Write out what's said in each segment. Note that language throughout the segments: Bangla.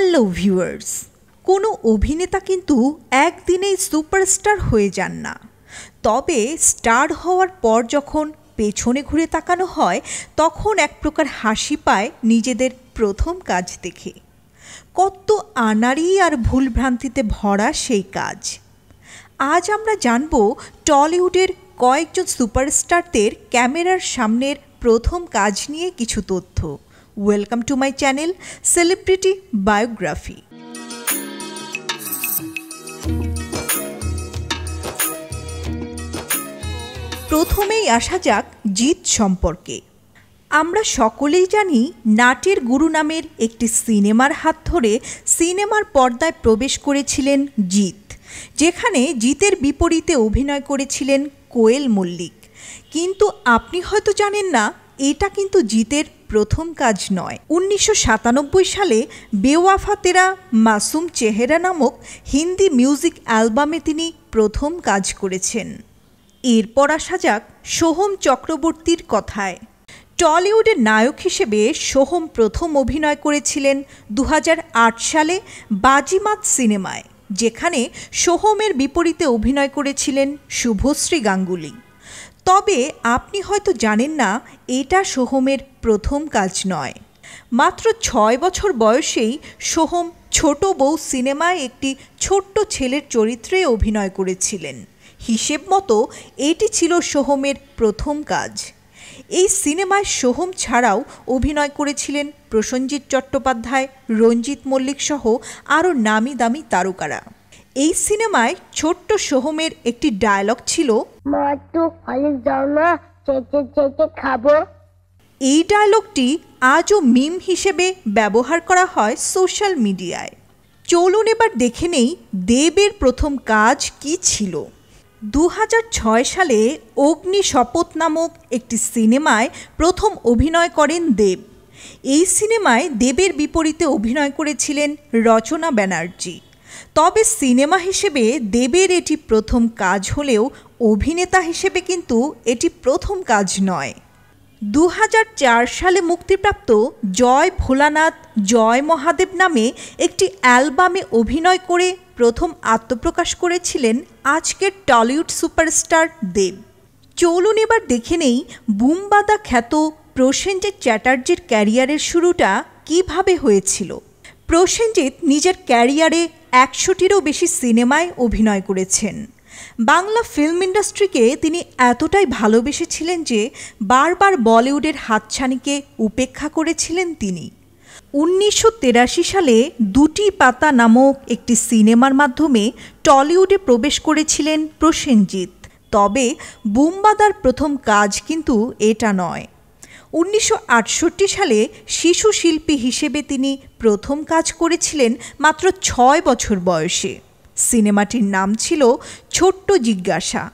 হ্যালো ভিউয়ার্স কোনো অভিনেতা কিন্তু একদিনেই সুপারস্টার হয়ে যান না। তবে স্টার হওয়ার পর যখন পেছনে ঘুরে তাকানো হয়, তখন এক প্রকার হাসি পায় নিজেদের প্রথম কাজ দেখে। কত আনাড়ি আর ভুলভ্রান্তিতে ভরা সেই কাজ। আজ আমরা জানব টলিউডের কয়েকজন সুপারস্টারদের ক্যামেরার সামনের প্রথম কাজ নিয়ে কিছু তথ্য। Welcome to my channel celebrity biography প্রথমেই আসা যাক জিৎ সম্পর্কে। আমরা সকলেই জানি নাটের গুরু নামের একটি সিনেমার হাত ধরে সিনেমার পর্দায় প্রবেশ করেছিলেন জিৎ, যেখানে জিতের বিপরীতে অভিনয় করেছিলেন কোয়েল মল্লিক। কিন্তু আপনি হয়তো জানেন না এটা কিন্তু জিতের প্রথম কাজ নয়। উনিশশো সালে বেওয়াফা তেরা মাসুম চেহেরা নামক হিন্দি মিউজিক অ্যালবামে তিনি প্রথম কাজ করেছেন। এরপর আসা যাক সোহম চক্রবর্তীর কথায়। টলিউডের নায়ক হিসেবে সোহম প্রথম অভিনয় করেছিলেন দু হাজার আট সালে বাজিমাত সিনেমায়, যেখানে সোহমের বিপরীতে অভিনয় করেছিলেন শুভশ্রী গাঙ্গুলি। তবে আপনি হয়তো জানেন না, এটা সোহমের প্রথম কাজ নয়। মাত্র ছয় বছর বয়সেই সোহম ছোট বউ সিনেমায় একটি ছোট্ট ছেলের চরিত্রে অভিনয় করেছিলেন। হিসেব মতো এটি ছিল সোহমের প্রথম কাজ। এই সিনেমায় সোহম ছাড়াও অভিনয় করেছিলেন প্রসঞ্জিৎ চট্টোপাধ্যায়, রঞ্জিত মল্লিক সহ আরও নামি দামি তারকারা। এই সিনেমায় ছোট্ট সোহমের একটি ডায়লগ ছিল মা একটু হলে যাও না চেটে চেটে খাব। এই ডায়লগটি আজও মিম হিসেবে ব্যবহার করা হয় সোশ্যাল মিডিয়ায় চলুন এবার দেখে নেই দেবের প্রথম কাজ কি ছিল। দু হাজার ছয় সালে অগ্নি শপথ নামক একটি সিনেমায় প্রথম অভিনয় করেন দেব। এই সিনেমায় দেবের বিপরীতে অভিনয় করেছিলেন রচনা ব্যানার্জি। তবে সিনেমা হিসেবে দেবের এটি প্রথম কাজ হলেও অভিনেতা হিসেবে কিন্তু এটি প্রথম কাজ নয়। দু সালে মুক্তিপ্রাপ্ত জয় ভোলানাথ, জয় মহাদেব নামে একটি অ্যালবামে অভিনয় করে প্রথম আত্মপ্রকাশ করেছিলেন আজকের টলিউড সুপারস্টার দেব। চলুন এবার দেখে নেই বুমবাদা খ্যাত প্রসেনজিৎ চ্যাটার্জির ক্যারিয়ারের শুরুটা কীভাবে হয়েছিল। প্রসেনজিৎ নিজের ক্যারিয়ারে একশোটিরও বেশি সিনেমায় অভিনয় করেছেন। বাংলা ফিল্ম ইন্ডাস্ট্রিকে তিনি এতটাই ভালোবেসেছিলেন যে বারবার বলিউডের হাতছানিকে উপেক্ষা করেছিলেন তিনি। উনিশশো সালে দুটি পাতা নামক একটি সিনেমার মাধ্যমে টলিউডে প্রবেশ করেছিলেন প্রসেনজিৎ। তবে বুমবাদার প্রথম কাজ কিন্তু এটা নয়। উনিশশো আটষট্টি সালে শিশু শিল্পী হিসেবে তিনি প্রথম কাজ করেছিলেন মাত্র ছয় বছর বয়সে। সিনেমাটির নাম ছিল ছোট্ট জিজ্ঞাসা।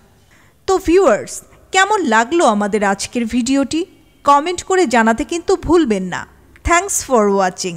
তো ভিউয়ার্স, কেমন লাগল আমাদের আজকের ভিডিওটি? কমেন্ট করে জানাতে কিন্তু ভুলবেন না। Thanks for watching.